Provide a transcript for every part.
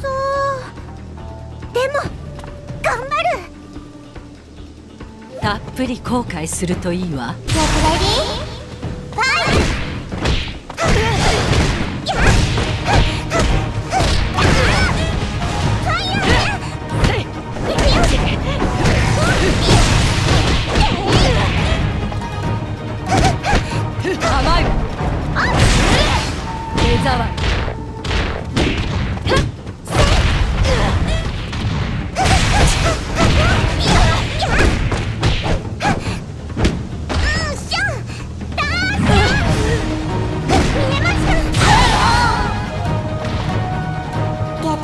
そうでも頑張る。たっぷり後悔するといいわ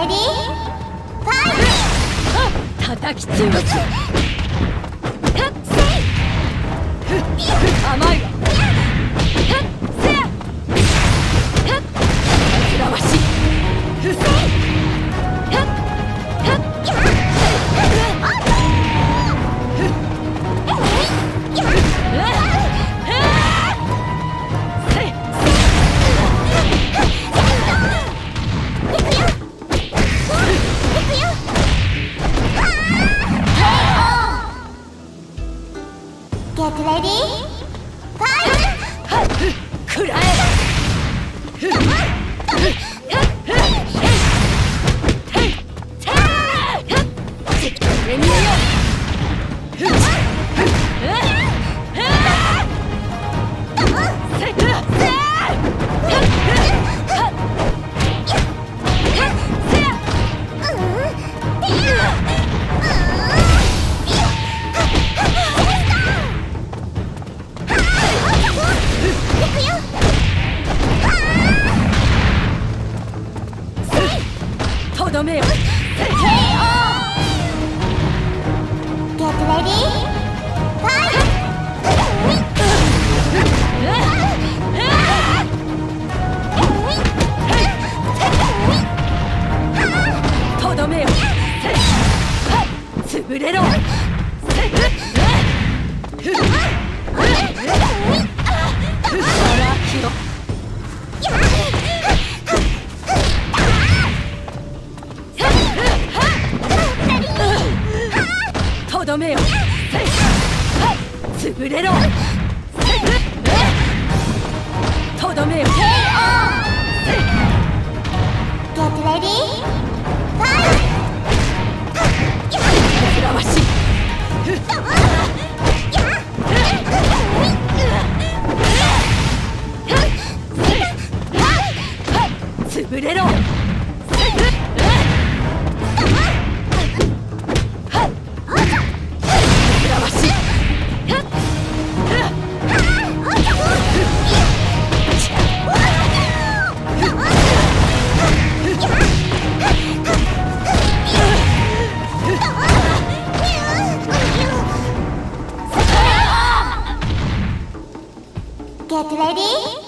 レディーファイ叩き潰すと潰れろ。とどめよ。ゲットレディー。ファらわしい。潰れろイゲ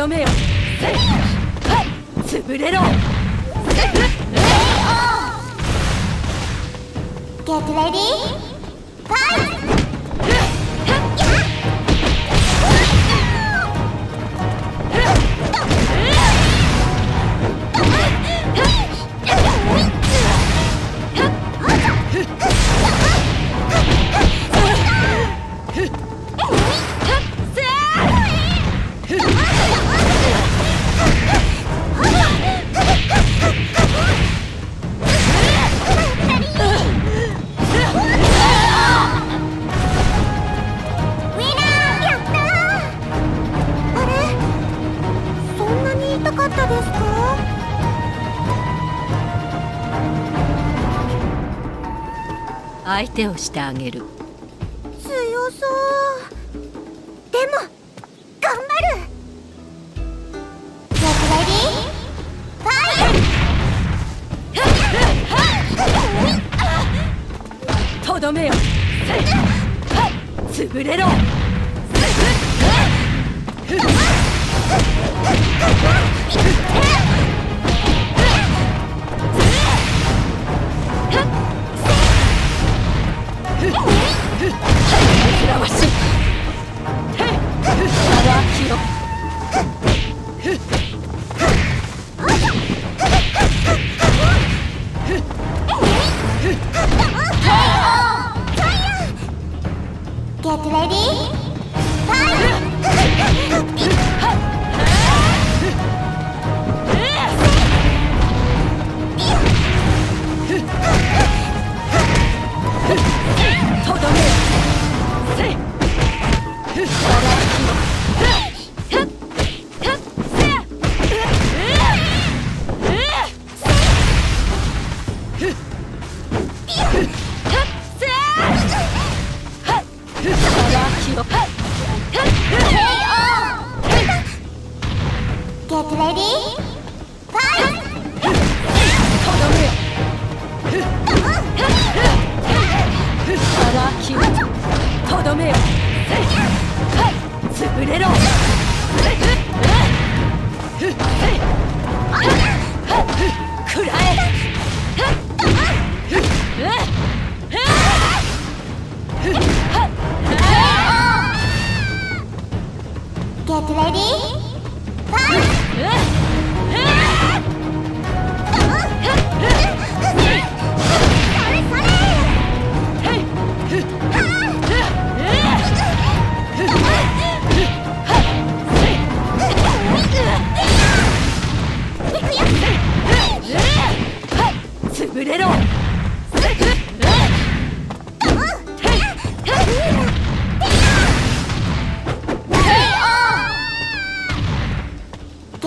どめよ潰れろ Get ready? Fight! 相手をしてあげる。強そう。でも頑張る。とどめよ。潰れろ。Yeah.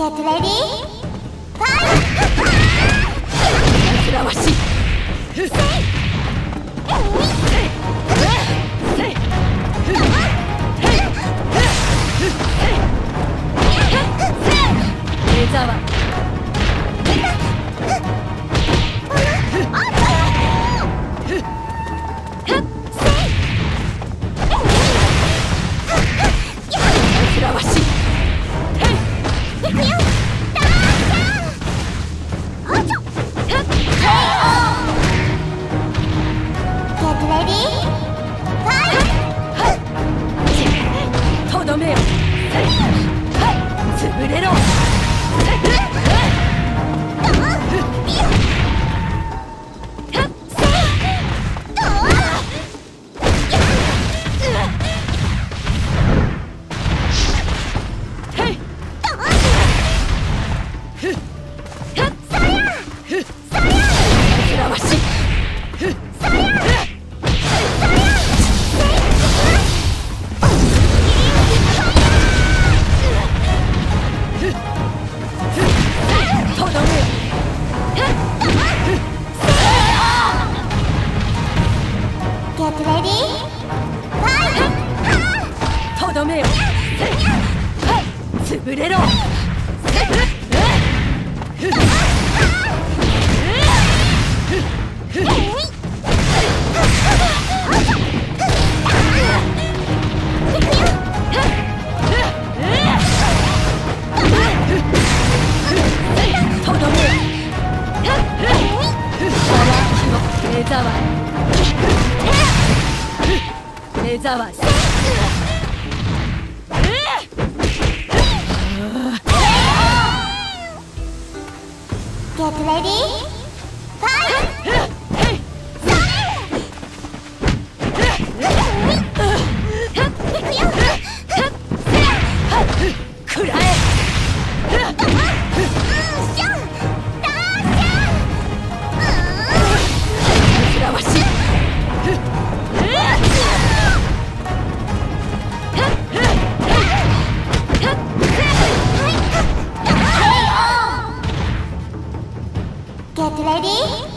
Get ready. 潰れろ。とどめよ目障り目障り Get ready? Fight! く ready?